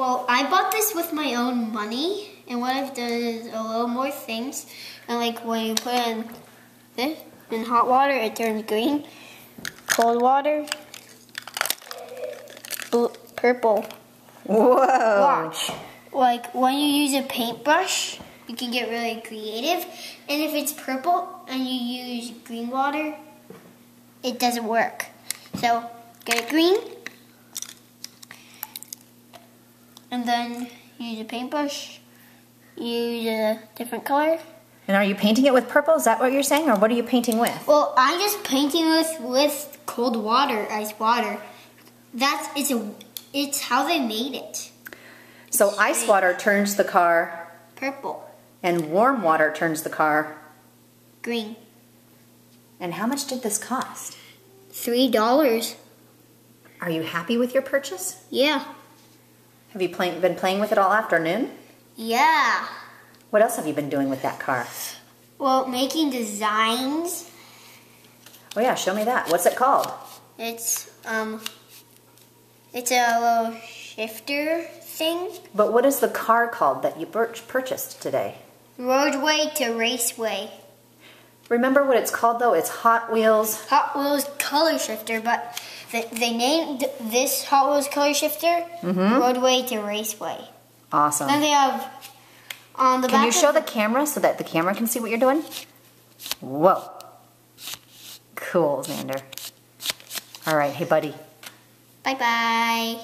Well, I bought this with my own money, and what I've done is a little more things. And like when you put in this in hot water, it turns green. Cold water, purple. Whoa. Watch. Like when you use a paintbrush, you can get really creative. And if it's purple and you use green water, it doesn't work. So get it green. And then use a paintbrush. Use a different color. And are you painting it with purple? Is that what you're saying? Or what are you painting with? Well, I'm just painting with with cold water, ice water. That's it's a it's how they made it. So ice water turns the car Purple, and warm water turns the car. green. And how much did this cost? Three dollars. Are you happy with your purchase? Yeah. Have you play, been playing with it all afternoon? Yeah. What else have you been doing with that car? Well, making designs. Oh yeah, show me that. What's it called? It's um it's a little shifter thing. But what is the car called that you purchased today? Roadway to raceway. Remember what it's called though? It's Hot Wheels. Hot Wheels color shifter, but they, they named this Hot Wheels color shifter mm-hmm. Roadway to Raceway. Awesome. Then they have on the Can back. you show the camera so that the camera can see what you're doing? Whoa. Cool, Xander. All right, hey buddy. Bye bye.